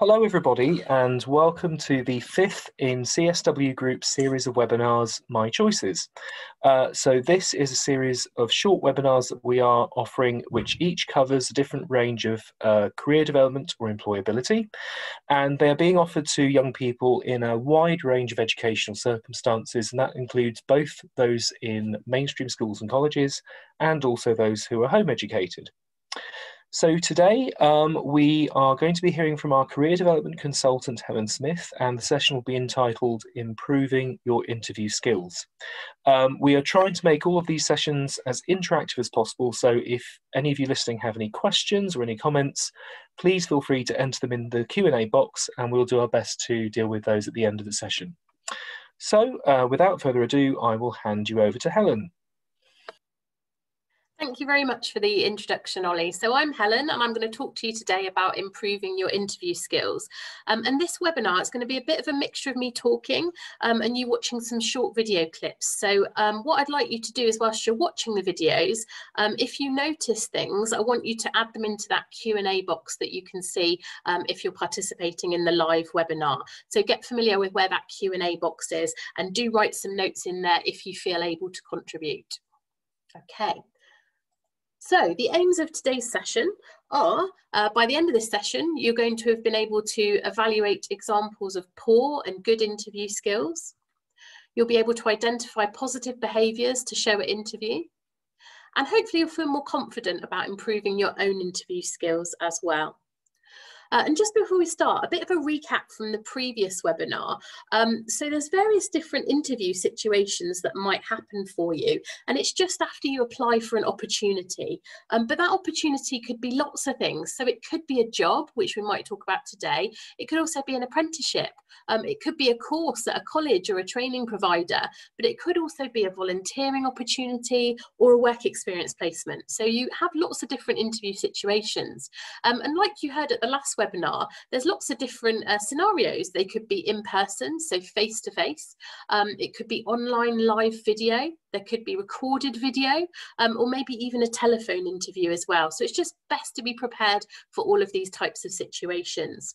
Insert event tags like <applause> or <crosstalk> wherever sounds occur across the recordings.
Hello, everybody, and welcome to the fifth in CSW Group's series of webinars, My Choices. Uh, so, this is a series of short webinars that we are offering, which each covers a different range of uh, career development or employability, and they are being offered to young people in a wide range of educational circumstances, and that includes both those in mainstream schools and colleges and also those who are home educated. So today um, we are going to be hearing from our career development consultant Helen Smith, and the session will be entitled "Improving Your Interview Skills." Um, we are trying to make all of these sessions as interactive as possible. So if any of you listening have any questions or any comments, please feel free to enter them in the Q and A box, and we'll do our best to deal with those at the end of the session. So, uh, without further ado, I will hand you over to Helen. Thank you very much for the introduction, Ollie. So I'm Helen and I'm going to talk to you today about improving your interview skills. Um, and this webinar is going to be a bit of a mixture of me talking um, and you watching some short video clips. So um, what I'd like you to do is whilst you're watching the videos, um, if you notice things, I want you to add them into that Q&A box that you can see um, if you're participating in the live webinar. So get familiar with where that Q&A box is and do write some notes in there if you feel able to contribute. Okay. So the aims of today's session are, uh, by the end of this session, you're going to have been able to evaluate examples of poor and good interview skills. You'll be able to identify positive behaviours to show at interview. And hopefully you'll feel more confident about improving your own interview skills as well. Uh, and just before we start, a bit of a recap from the previous webinar. Um, so there's various different interview situations that might happen for you, and it's just after you apply for an opportunity. Um, but that opportunity could be lots of things. So it could be a job, which we might talk about today. It could also be an apprenticeship. Um, it could be a course at a college or a training provider, but it could also be a volunteering opportunity or a work experience placement. So you have lots of different interview situations. Um, and like you heard at the last webinar, there's lots of different uh, scenarios. They could be in person, so face to face. Um, it could be online live video. There could be recorded video, um, or maybe even a telephone interview as well. So it's just best to be prepared for all of these types of situations.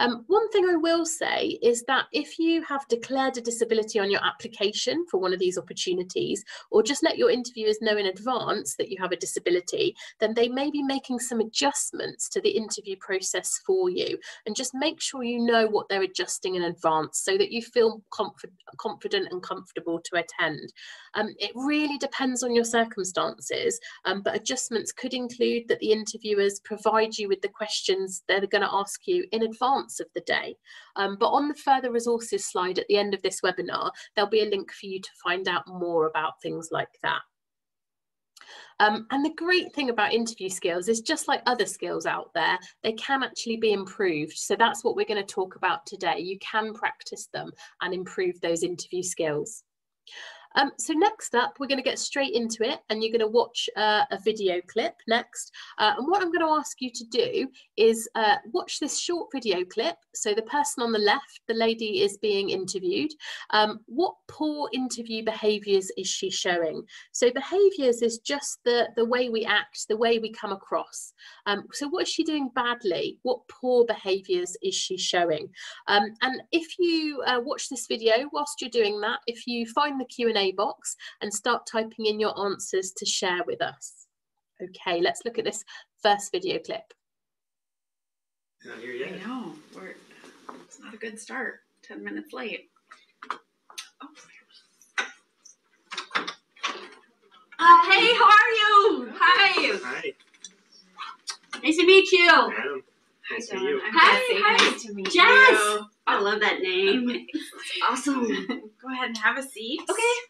Um, one thing I will say is that if you have declared a disability on your application for one of these opportunities, or just let your interviewers know in advance that you have a disability, then they may be making some adjustments to the interview process for you. And just make sure you know what they're adjusting in advance so that you feel confident, confident and comfortable to attend. Um, it really depends on your circumstances, um, but adjustments could include that the interviewers provide you with the questions they're going to ask you in advance of the day. Um, but on the further resources slide at the end of this webinar, there'll be a link for you to find out more about things like that. Um, and the great thing about interview skills is just like other skills out there, they can actually be improved. So that's what we're going to talk about today. You can practice them and improve those interview skills. Um, so next up, we're going to get straight into it and you're going to watch uh, a video clip next. Uh, and what I'm going to ask you to do is uh, watch this short video clip. So the person on the left, the lady is being interviewed. Um, what poor interview behaviours is she showing? So behaviours is just the, the way we act, the way we come across. Um, so what is she doing badly? What poor behaviours is she showing? Um, and if you uh, watch this video whilst you're doing that, if you find the Q&A Q&A box and start typing in your answers to share with us. Okay, let's look at this first video clip. Not here yet. I know. We're, it's not a good start. 10 minutes late. Oh. Uh, hey, how are you? Hi. Hi, Nice to meet you. Adam. Nice to meet you. I'm Hi, hi. Nice to meet Jess! you. I love that name. <laughs> awesome. Go ahead and have a seat. Okay.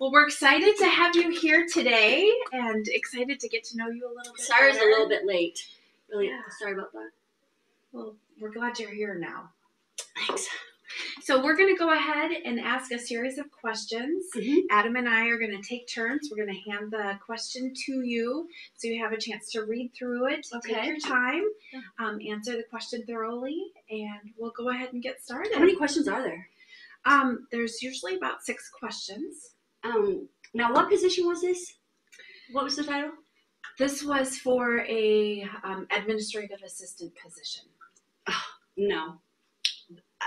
Well, we're excited to have you here today and excited to get to know you a little bit. Sorry, it's a little bit late. Really Yeah. sorry about that. Well, we're glad you're here now. Thanks. So we're going to go ahead and ask a series of questions. Mhm. Adam and I are going to take turns. We're going to hand the question to you so you have a chance to read through it, take your time, um, answer the question thoroughly, and we'll go ahead and get started. How many questions are there? Um, there's usually about six questions. Um, now, what position was this? What was the title? This was for a um, administrative assistant position. Oh, No. I,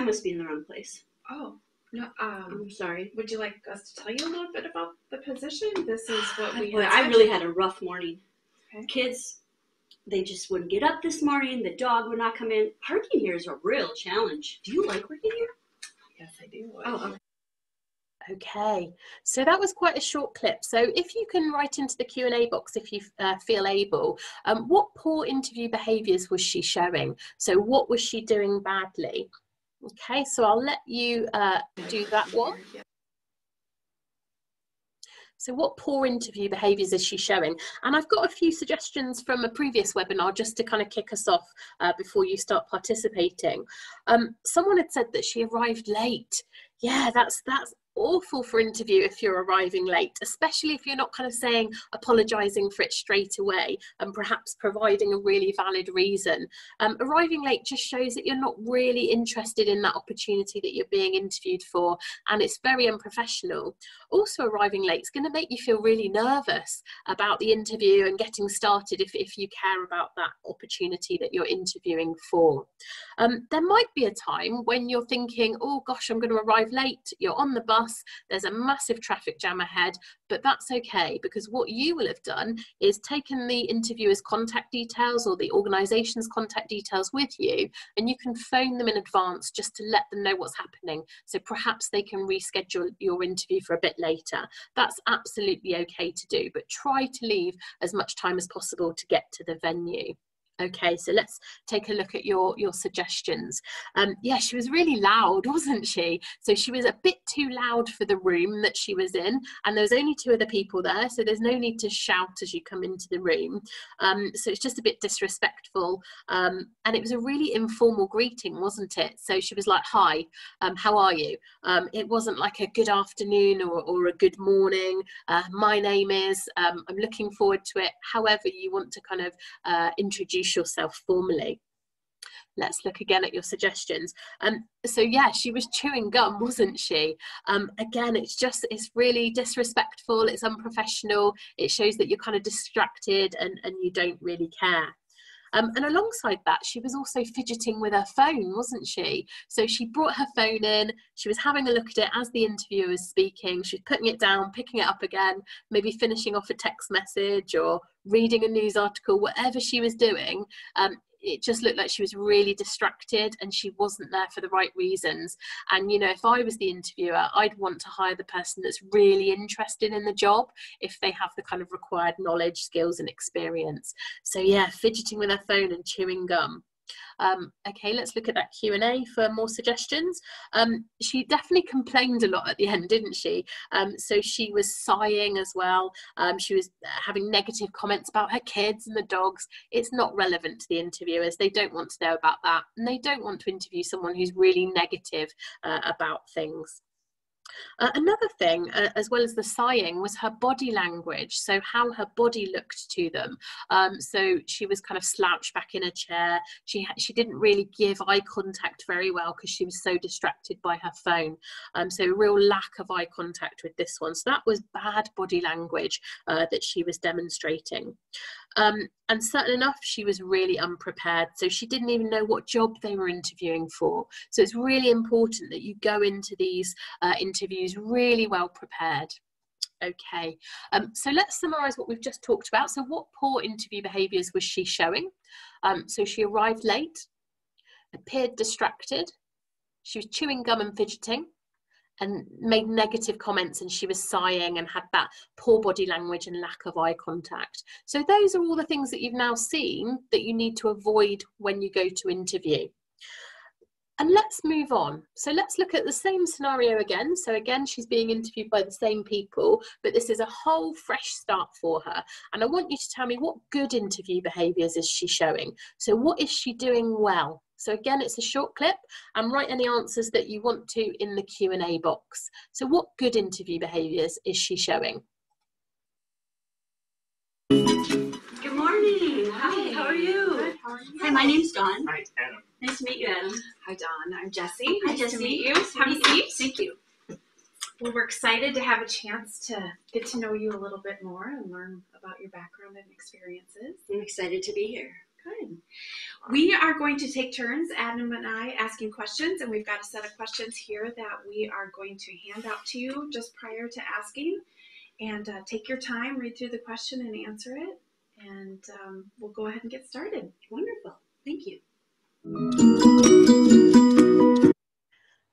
I must be in the wrong place. Oh, no. Um, I'm sorry. would you like us to tell you a little bit about the position? This is <sighs> what we. Boy, had I really had a rough morning. Okay. Kids, they just wouldn't get up this morning. The dog would not come in. Parking here is a real challenge. Do you like working here? Yes, I do. Oh, okay. Okay, so that was quite a short clip. So if you can write into the Q&A box if you uh, feel able, um, what poor interview behaviours was she showing? So what was she doing badly? Okay, so I'll let you uh, do that one. So what poor interview behaviours is she showing? And I've got a few suggestions from a previous webinar just to kind of kick us off uh, before you start participating. Um, someone had said that she arrived late. Yeah, that's that's awful for interview if you're arriving late, especially if you're not kind of saying apologising for it straight away and perhaps providing a really valid reason. Um, arriving late just shows that you're not really interested in that opportunity that you're being interviewed for, and it's very unprofessional. Also, arriving late is going to make you feel really nervous about the interview and getting started if, if you care about that opportunity that you're interviewing for. Um, there might be a time when you're thinking, oh gosh, I'm going to arrive late, you're on the bus there's a massive traffic jam ahead, but that's okay because what you will have done is taken the interviewer's contact details or the organisation's contact details with you, and you can phone them in advance just to let them know what's happening. So perhaps they can reschedule your interview for a bit later. That's absolutely okay to do, but try to leave as much time as possible to get to the venue. Okay, so let's take a look at your your suggestions. Um, yeah, she was really loud, <laughs> wasn't she? So she was a bit too loud for the room that she was in, and there was only two other people there, so there's no need to shout as you come into the room. Um, so it's just a bit disrespectful, um, and it was a really informal greeting, wasn't it? So she was like, "Hi, um, how are you?" Um, it wasn't like a good afternoon or, or a good morning. Uh, my name is. Um, I'm looking forward to it. However, you want to kind of uh, introduce introduce yourself formally. Let's look again at your suggestions. Um so yeah she was chewing gum <laughs> wasn't she? Um again it's just it's really disrespectful it's unprofessional it shows that you're kind of distracted and and you don't really care um, and alongside that, she was also fidgeting with her phone, wasn't she? So she brought her phone in, she was having a look at it as the interviewer was speaking, she was putting it down, picking it up again, maybe finishing off a text message or reading a news article, whatever she was doing. Um, it just looked like she was really distracted and she wasn't there for the right reasons. And, you know, if I was the interviewer, I'd want to hire the person that's really interested in the job if they have the kind of required knowledge, skills, and experience. So, yeah, fidgeting with her phone and chewing gum. Um, okay, let's look at that Q&A for more suggestions. Um, she definitely complained a lot at the end, didn't she? Um, so she was sighing as well. Um, she was having negative comments about her kids and the dogs. It's not relevant to the interviewers. They don't want to know about that. And they don't want to interview someone who's really negative uh, about things. Uh, another thing, uh, as well as the sighing, was her body language. So, how her body looked to them. Um, so, she was kind of slouched back in a chair. She, she didn't really give eye contact very well because she was so distracted by her phone. Um, so, real lack of eye contact with this one. So, that was bad body language uh, that she was demonstrating. Um, and certain enough, she was really unprepared. So she didn't even know what job they were interviewing for. So it's really important that you go into these uh, interviews really well prepared. Okay, um, so let's summarize what we've just talked about. So, what poor interview behaviors was she showing? Um, so, she arrived late, appeared distracted, she was chewing gum and fidgeting, and made negative comments and she was sighing and had that poor body language and lack of eye contact. So those are all the things that you've now seen that you need to avoid when you go to interview. And let's move on. So let's look at the same scenario again. So again, she's being interviewed by the same people, but this is a whole fresh start for her. And I want you to tell me what good interview behaviours is she showing? So what is she doing well? So again, it's a short clip and write any answers that you want to in the Q&A box. So what good interview behaviours is she showing? Good morning. Hi, how are you? Hi, my name's Dawn. Hi, Adam. Nice to meet you, Adam. Hi, Dawn. I'm Jessie. Hi, Nice Jessie. to meet you. Nice to Have a meet you. seat. Thank you. Well, we're excited to have a chance to get to know you a little bit more and learn about your background and experiences. I'm excited to be here. We are going to take turns, Adam and I, asking questions, and we've got a set of questions here that we are going to hand out to you just prior to asking. And uh, take your time, read through the question, and answer it. And um, we'll go ahead and get started. Wonderful. Thank you.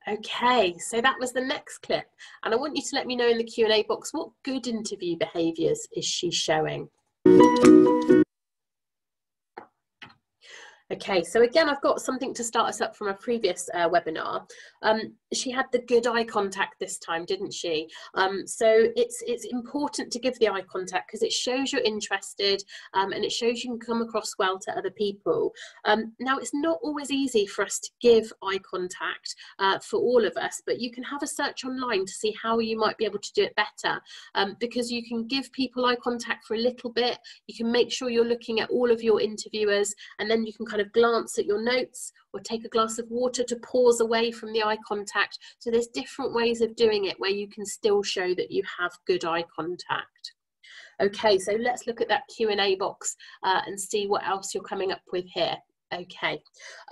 Okay, so that was the next clip. And I want you to let me know in the Q&A box what good interview behaviours is she showing? Okay, so again, I've got something to start us up from a previous uh, webinar. Um, she had the good eye contact this time, didn't she? Um, so it's it's important to give the eye contact because it shows you're interested um, and it shows you can come across well to other people. Um, now, it's not always easy for us to give eye contact uh, for all of us, but you can have a search online to see how you might be able to do it better um, because you can give people eye contact for a little bit. You can make sure you're looking at all of your interviewers and then you can kind of of glance at your notes or take a glass of water to pause away from the eye contact. So there's different ways of doing it where you can still show that you have good eye contact. Okay, so let's look at that Q&A box uh, and see what else you're coming up with here. Okay,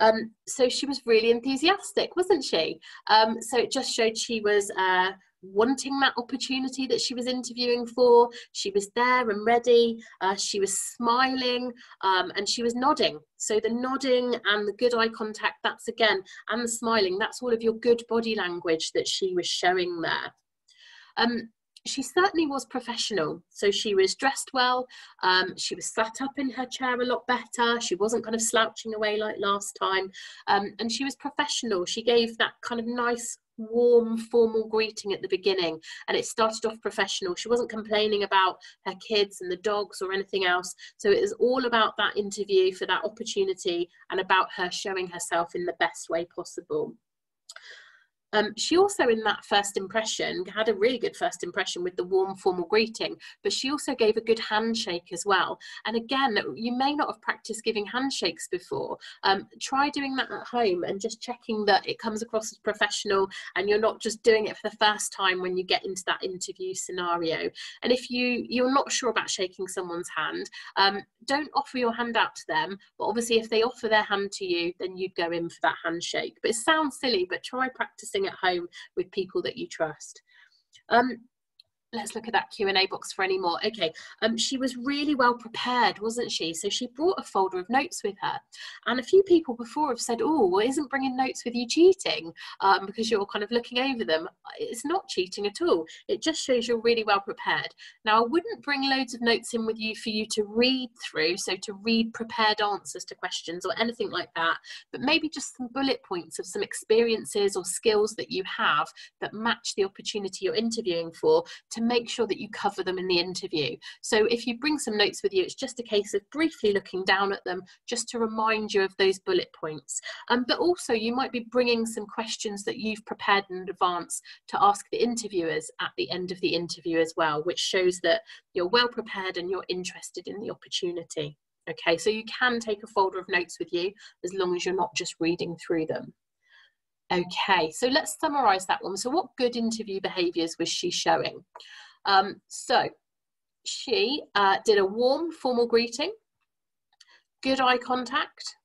um, so she was really enthusiastic, wasn't she? Um, so it just showed she was uh, wanting that opportunity that she was interviewing for. She was there and ready. Uh, she was smiling um, and she was nodding. So the nodding and the good eye contact, that's again, and the smiling, that's all of your good body language that she was showing there. Um, she certainly was professional. So she was dressed well. Um, she was sat up in her chair a lot better. She wasn't kind of slouching away like last time. Um, and she was professional. She gave that kind of nice warm formal greeting at the beginning and it started off professional. She wasn't complaining about her kids and the dogs or anything else. So it was all about that interview for that opportunity and about her showing herself in the best way possible um, she also, in that first impression, had a really good first impression with the warm, formal greeting, but she also gave a good handshake as well. And again, you may not have practiced giving handshakes before. Um, try doing that at home and just checking that it comes across as professional and you're not just doing it for the first time when you get into that interview scenario. And if you you're not sure about shaking someone's hand, um, don't offer your hand out to them. But obviously, if they offer their hand to you, then you'd go in for that handshake. But it sounds silly, but try practicing at home with people that you trust. Um, let's look at that q&a box for any more. Okay um she was really well prepared wasn't she? So she brought a folder of notes with her. And a few people before have said oh well isn't bringing notes with you cheating? Um, because you're kind of looking over them. It's not cheating at all. It just shows you're really well prepared. Now i wouldn't bring loads of notes in with you for you to read through so to read prepared answers to questions or anything like that but maybe just some bullet points of some experiences or skills that you have that match the opportunity you're interviewing for to make sure that you cover them in the interview. So if you bring some notes with you, it's just a case of briefly looking down at them just to remind you of those bullet points. Um, but also you might be bringing some questions that you've prepared in advance to ask the interviewers at the end of the interview as well, which shows that you're well prepared and you're interested in the opportunity. Okay, so you can take a folder of notes with you as long as you're not just reading through them. Okay, so let's summarize that one. So what good interview behaviors was she showing? Um, so she uh, did a warm formal greeting, good eye contact,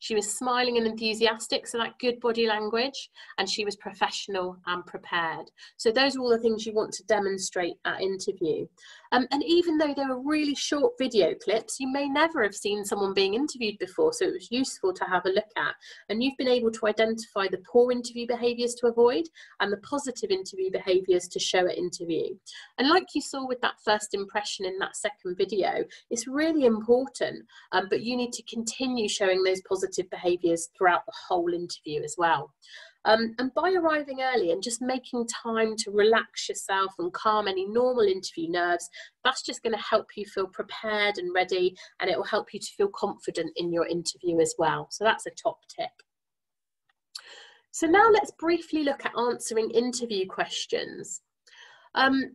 she was smiling and enthusiastic, so that good body language, and she was professional and prepared. So those are all the things you want to demonstrate at interview. Um, and even though they were really short video clips, you may never have seen someone being interviewed before, so it was useful to have a look at. And you've been able to identify the poor interview behaviours to avoid and the positive interview behaviours to show at interview. And like you saw with that first impression in that second video, it's really important, um, but you need to continue showing those positive behaviours throughout the whole interview as well. Um, and by arriving early and just making time to relax yourself and calm any normal interview nerves, that's just going to help you feel prepared and ready, and it will help you to feel confident in your interview as well. So that's a top tip. So now let's briefly look at answering interview questions. Um,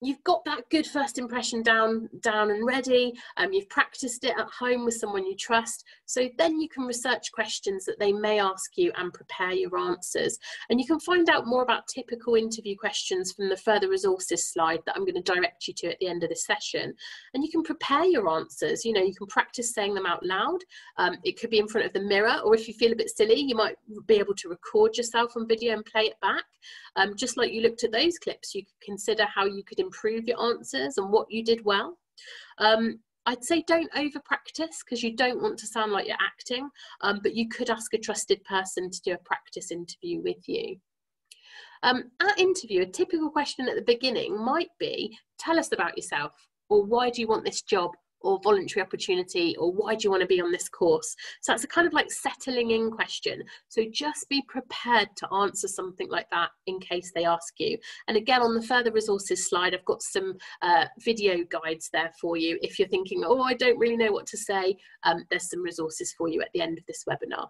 you've got that good first impression down down and ready um, you've practiced it at home with someone you trust so then you can research questions that they may ask you and prepare your answers. And you can find out more about typical interview questions from the further resources slide that i'm going to direct you to at the end of this session. And you can prepare your answers you know you can practice saying them out loud. Um, it could be in front of the mirror or if you feel a bit silly you might be able to record yourself on video and play it back. Um, just like you looked at those clips you could consider how you could improve your answers and what you did well. Um, I'd say don't over practice because you don't want to sound like you're acting, um, but you could ask a trusted person to do a practice interview with you. Um, at interview, a typical question at the beginning might be, tell us about yourself, or why do you want this job, or voluntary opportunity or why do you want to be on this course? So that's a kind of like settling in question. So just be prepared to answer something like that in case they ask you. And again on the further resources slide i've got some uh, video guides there for you. If you're thinking oh i don't really know what to say um, there's some resources for you at the end of this webinar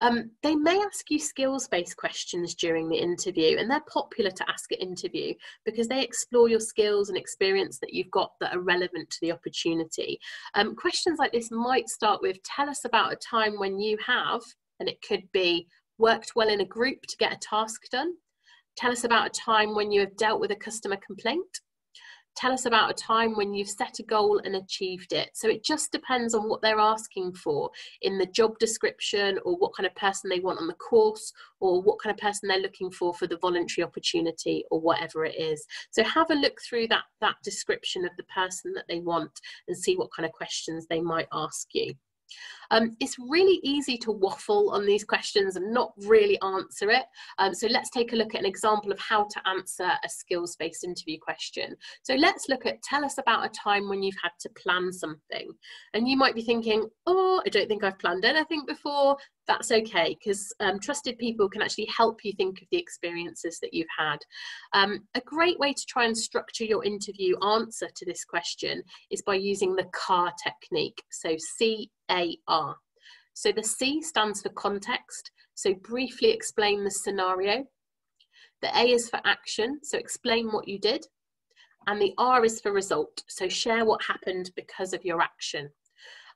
um, they may ask you skills-based questions during the interview and they're popular to ask at interview because they explore your skills and experience that you've got that are relevant to the opportunity. Um, questions like this might start with, tell us about a time when you have, and it could be worked well in a group to get a task done. Tell us about a time when you have dealt with a customer complaint tell us about a time when you've set a goal and achieved it. So it just depends on what they're asking for in the job description or what kind of person they want on the course or what kind of person they're looking for for the voluntary opportunity or whatever it is. So have a look through that, that description of the person that they want and see what kind of questions they might ask you. Um, it's really easy to waffle on these questions and not really answer it. Um, so let's take a look at an example of how to answer a skills-based interview question. So let's look at, tell us about a time when you've had to plan something. And you might be thinking, oh, I don't think I've planned anything before. That's okay, because um, trusted people can actually help you think of the experiences that you've had. Um, a great way to try and structure your interview answer to this question is by using the CAR technique. So C A R. So the C stands for context. So briefly explain the scenario. The A is for action. So explain what you did. And the R is for result. So share what happened because of your action.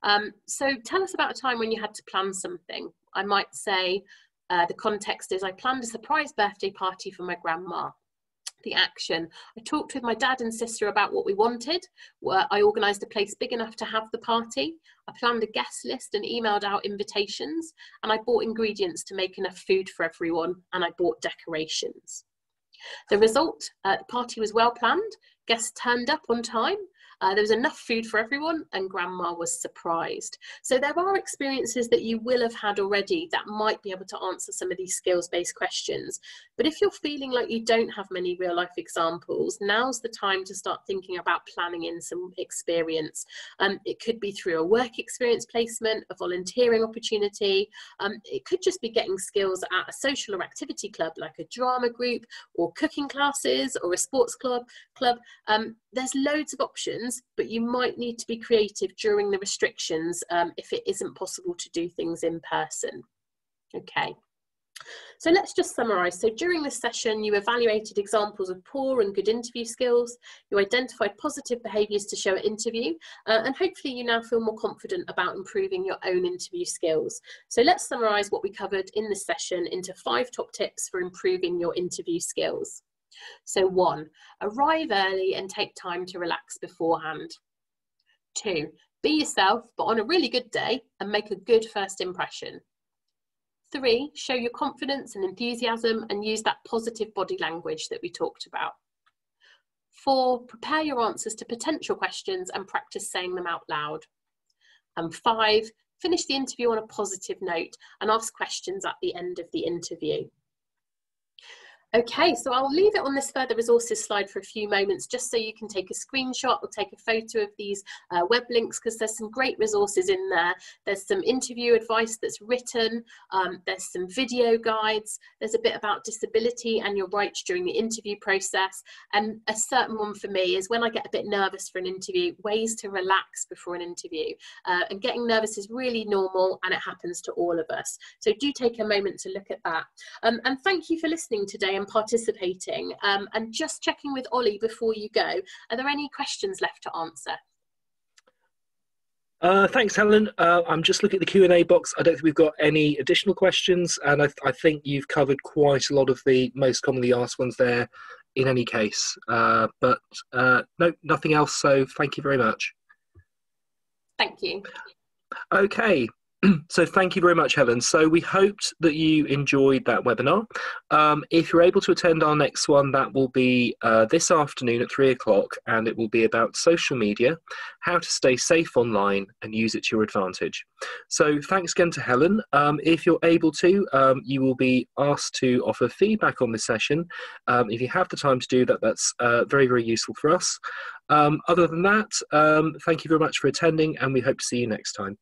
Um, so tell us about a time when you had to plan something. I might say uh, the context is I planned a surprise birthday party for my grandma the action. I talked with my dad and sister about what we wanted. I organised a place big enough to have the party. I planned a guest list and emailed out invitations. And I bought ingredients to make enough food for everyone. And I bought decorations. The result, uh, the party was well planned. Guests turned up on time uh, there was enough food for everyone, and grandma was surprised. So there are experiences that you will have had already that might be able to answer some of these skills based questions. But if you're feeling like you don't have many real life examples, now's the time to start thinking about planning in some experience. Um, it could be through a work experience placement, a volunteering opportunity. Um, it could just be getting skills at a social or activity club like a drama group or cooking classes or a sports club. club. Um, there's loads of options, but you might need to be creative during the restrictions um, if it isn't possible to do things in person. Okay. So let's just summarise. So during this session, you evaluated examples of poor and good interview skills, you identified positive behaviours to show at interview, uh, and hopefully you now feel more confident about improving your own interview skills. So let's summarise what we covered in this session into five top tips for improving your interview skills. So one, arrive early and take time to relax beforehand. Two, be yourself, but on a really good day and make a good first impression. Three, show your confidence and enthusiasm and use that positive body language that we talked about. Four, prepare your answers to potential questions and practice saying them out loud. And five, finish the interview on a positive note and ask questions at the end of the interview. Okay, so I'll leave it on this further resources slide for a few moments just so you can take a screenshot or take a photo of these uh, web links because there's some great resources in there. There's some interview advice that's written, um, there's some video guides, there's a bit about disability and your rights during the interview process. And a certain one for me is when I get a bit nervous for an interview, ways to relax before an interview. Uh, and getting nervous is really normal and it happens to all of us. So do take a moment to look at that. Um, and thank you for listening today and participating. Um, and just checking with Ollie before you go, are there any questions left to answer? Uh, thanks, Helen. Uh, I'm just looking at the Q&A box. I don't think we've got any additional questions, and I, I, think you've covered quite a lot of the most commonly asked ones there in any case. Uh, but uh, no, nothing else, so thank you very much. Thank you. Okay, <clears throat> so thank you very much, Helen. So we hoped that you enjoyed that webinar. Um, if you're able to attend our next one, that will be uh, this afternoon at three o'clock, and it will be about social media, how to stay safe online and use it to your advantage. So thanks again to Helen. Um, if you're able to, um, you will be asked to offer feedback on this session. Um, if you have the time to do that, that's uh, very, very useful for us. Um, other than that, um, thank you very much for attending, and we hope to see you next time.